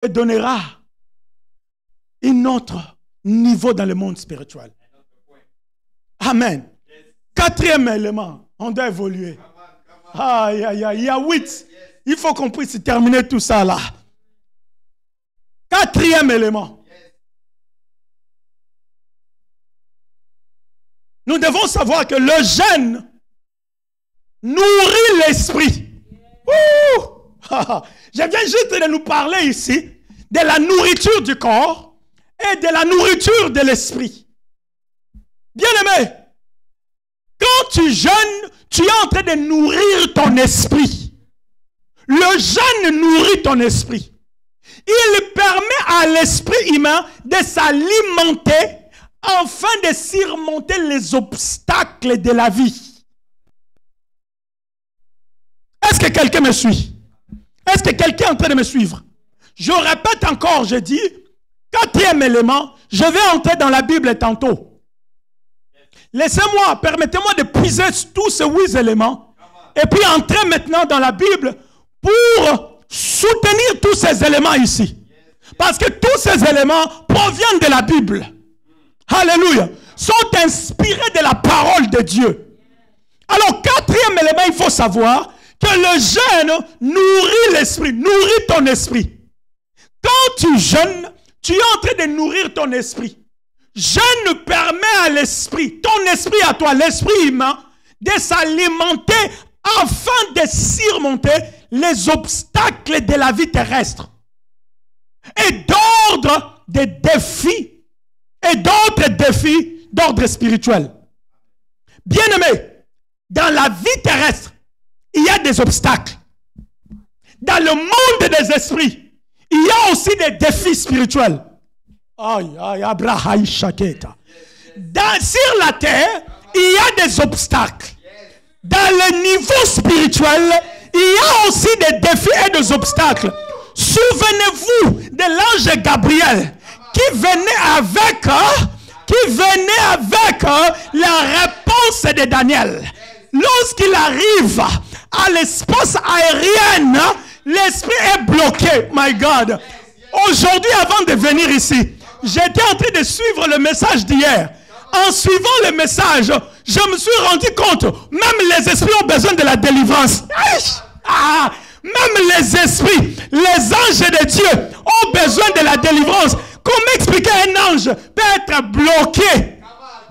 te donnera un autre niveau dans le monde spirituel. Amen. Quatrième élément, on doit évoluer. Aïe, aïe, aïe, il y a huit. Il faut qu'on puisse terminer tout ça là. Quatrième élément. Nous devons savoir que le jeûne nourrit l'esprit. Je viens juste de nous parler ici de la nourriture du corps et de la nourriture de l'esprit. Bien aimé, quand tu jeûnes, tu es en train de nourrir ton esprit. Le jeûne nourrit ton esprit. Il permet à l'esprit humain de s'alimenter afin de surmonter les obstacles de la vie. Est-ce que quelqu'un me suit? Est-ce que quelqu'un est en train de me suivre? Je répète encore, je dis, quatrième élément, je vais entrer dans la Bible tantôt. Laissez-moi, permettez-moi de puiser tous ces huit éléments et puis entrer maintenant dans la Bible pour soutenir tous ces éléments ici. Parce que tous ces éléments proviennent de la Bible. Alléluia. Sont inspirés de la parole de Dieu. Alors, quatrième élément, il faut savoir que le jeûne nourrit l'esprit, nourrit ton esprit. Quand tu jeûnes, tu es en train de nourrir ton esprit. Jeûne permet à l'esprit, ton esprit à toi, l'esprit humain, de s'alimenter afin de surmonter les obstacles de la vie terrestre et d'ordre des défis et d'autres défis d'ordre spirituel. Bien-aimé, dans la vie terrestre, il y a des obstacles. Dans le monde des esprits, il y a aussi des défis spirituels. Dans, sur la terre, il y a des obstacles. Dans le niveau spirituel, il y a aussi des défis et des obstacles. Souvenez-vous de l'ange Gabriel qui venait avec, hein, qui venait avec hein, la réponse de Daniel. Lorsqu'il arrive à l'espace aérien, l'esprit est bloqué. My God. Aujourd'hui, avant de venir ici, j'étais en train de suivre le message d'hier. En suivant le message, je me suis rendu compte, même les esprits ont besoin de la délivrance. Ah, même les esprits, les anges de Dieu ont besoin de la délivrance. Comment expliquer un ange peut être bloqué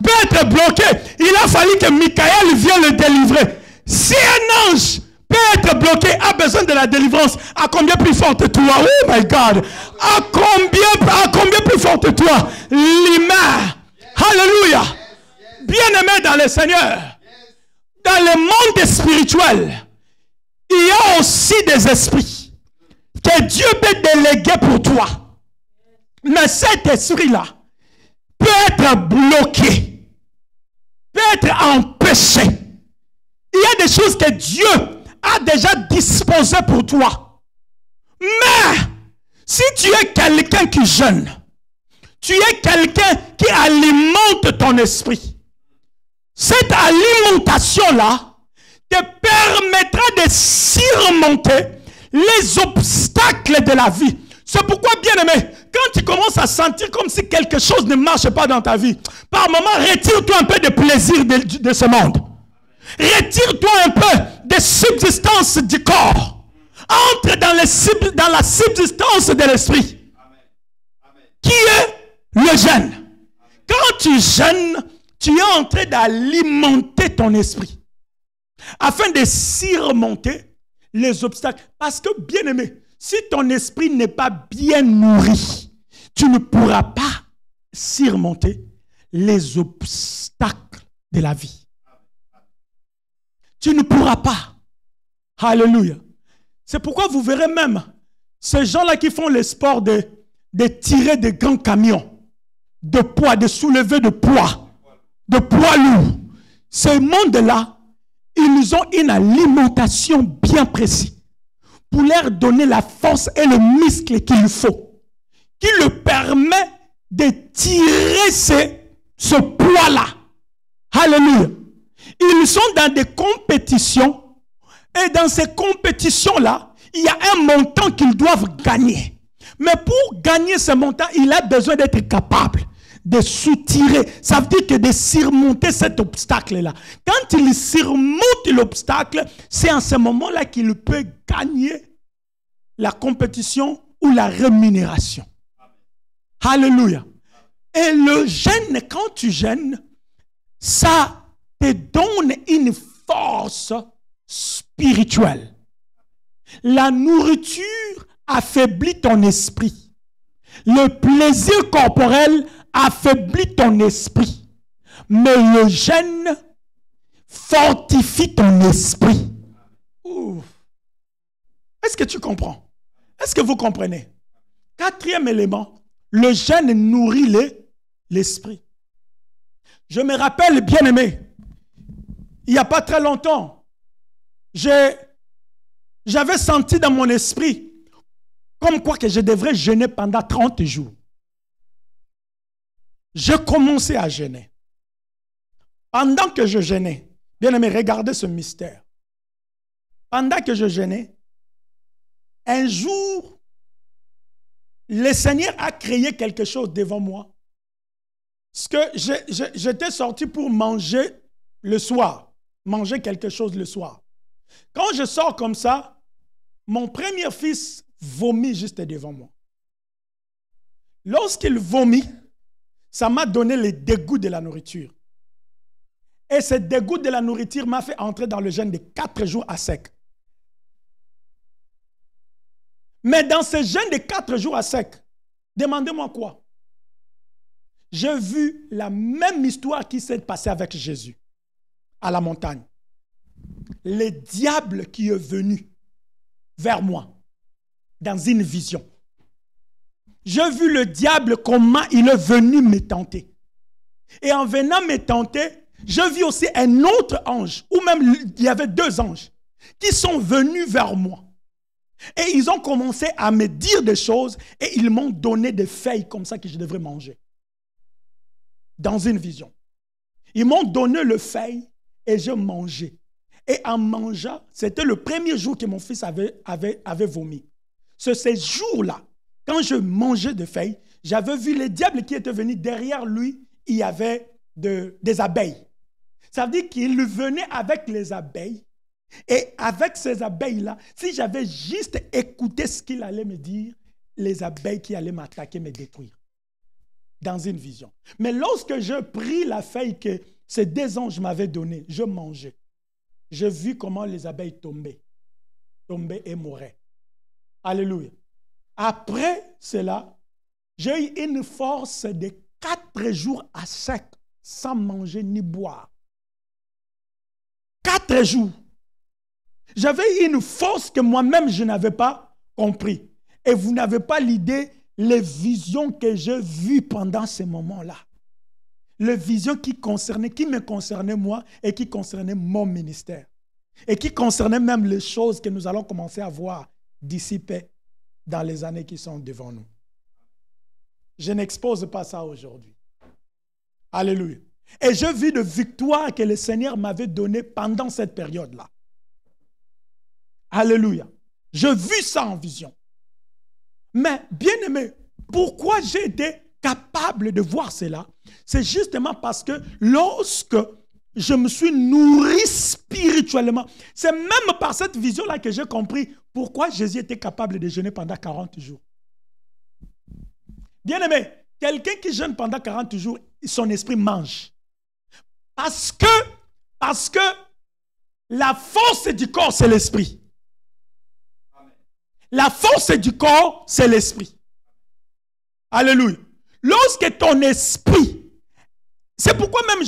Peut être bloqué. Il a fallu que Michael vienne le délivrer. Si un ange peut être bloqué, a besoin de la délivrance, à combien plus forte toi? Oh my God À combien, à combien plus forte toi? L'humain. Alléluia. Bien-aimé dans le Seigneur. Dans le monde spirituel, il y a aussi des esprits que Dieu peut déléguer pour toi. Mais cet esprit-là peut être bloqué, peut être empêché. Il y a des choses que Dieu a déjà disposées pour toi. Mais si tu es quelqu'un qui jeûne, tu es quelqu'un qui alimente ton esprit. Cette alimentation-là te permettra de surmonter les obstacles de la vie. C'est pourquoi, bien aimé, quand tu commences à sentir comme si quelque chose ne marche pas dans ta vie, par moment, retire-toi un peu de plaisir de, ce monde. Retire-toi un peu de subsistance du corps. Entre dans la subsistance de l'esprit. Qui est le jeûne? Quand tu jeûnes, tu es en train d'alimenter ton esprit. Afin de surmonter les obstacles. Parce que, bien aimé, si ton esprit n'est pas bien nourri, tu ne pourras pas surmonter les obstacles de la vie. Tu ne pourras pas. Alléluia. C'est pourquoi vous verrez même ces gens-là qui font le sport de, tirer des grands camions, de poids, de soulever de poids, de poids lourds. Ce monde-là, ils ont une alimentation bien précise pour leur donner la force et le muscle qu'il faut, qui le permet de tirer ce, ce poids-là. Alléluia. Ils sont dans des compétitions et dans ces compétitions-là, il y a un montant qu'ils doivent gagner. Mais pour gagner ce montant, il a besoin d'être capable de soutirer. Ça veut dire que de surmonter cet obstacle-là. Quand il surmonte l'obstacle, c'est en ce moment-là qu'il peut gagner la compétition ou la rémunération. Alléluia. Et le jeûne, quand tu gênes, ça te donne une force spirituelle. La nourriture affaiblit ton esprit. Le plaisir corporel affaiblit ton esprit. Mais le gêne fortifie ton esprit. Est-ce que tu comprends? Est-ce que vous comprenez? Quatrième élément, le gêne nourrit l'esprit. Je me rappelle, bien aimé, il n'y a pas très longtemps, j'avais senti dans mon esprit comme quoi que je devrais jeûner pendant 30 jours. Je commençais à jeûner. Pendant que je jeûnais, bien aimé, regardez ce mystère. Pendant que je jeûnais, un jour, le Seigneur a créé quelque chose devant moi. Parce que j'étais sorti pour manger le soir, manger quelque chose le soir. Quand je sors comme ça, mon premier fils vomit juste devant moi. Lorsqu'il vomit, ça m'a donné le dégoût de la nourriture. Et ce dégoût de la nourriture m'a fait entrer dans le jeûne de quatre jours à sec. Mais dans ce jeûne de quatre jours à sec, demandez-moi quoi? J'ai vu la même histoire qui s'est passée avec Jésus à la montagne. Le diable qui est venu vers moi dans une vision. J'ai vu le diable comment il est venu me tenter. Et en venant me tenter, j'ai vu aussi un autre ange, ou même il y avait deux anges, qui sont venus vers moi. Et ils ont commencé à me dire des choses et ils m'ont donné des feuilles comme ça que je devrais manger. Dans une vision. Ils m'ont donné le feuille et je mangeais. Et en mangeant, c'était le premier jour que mon fils avait, vomi. Ce, ces jours-là, quand je mangeais des feuilles, j'avais vu le diable qui était venu derrière lui, il y avait de, des abeilles. Ça veut dire qu'il venait avec les abeilles et avec ces abeilles-là, si j'avais juste écouté ce qu'il allait me dire, les abeilles qui allaient m'attaquer, me détruire. Dans une vision. Mais lorsque je pris la feuille que ces deux anges m'avaient donnée, je mangeais. J'ai vu comment les abeilles tombaient. Tombaient et mouraient. Alléluia. Après cela, j'ai eu une force de quatre jours à sec, sans manger ni boire. Quatre jours. J'avais une force que moi-même je n'avais pas compris. Et vous n'avez pas l'idée, les visions que j'ai vues pendant ces moments-là. Les visions qui concernaient, qui me concernaient moi et qui concernaient mon ministère. Et qui concernaient même les choses que nous allons commencer à voir dissiper dans les années qui sont devant nous. Je n'expose pas ça aujourd'hui. Alléluia. Et je vis de victoire que le Seigneur m'avait donnée pendant cette période-là. Alléluia. Je vis ça en vision. Mais, bien aimé, pourquoi j'ai été capable de voir cela C'est justement parce que lorsque je me suis nourri spirituellement, c'est même par cette vision-là que j'ai compris pourquoi Jésus était capable de jeûner pendant 40 jours. Bien aimé, quelqu'un qui jeûne pendant 40 jours, son esprit mange. Parce que, parce que la force du corps, c'est l'esprit. La force du corps, c'est l'esprit. Alléluia. Lorsque ton esprit, c'est pourquoi même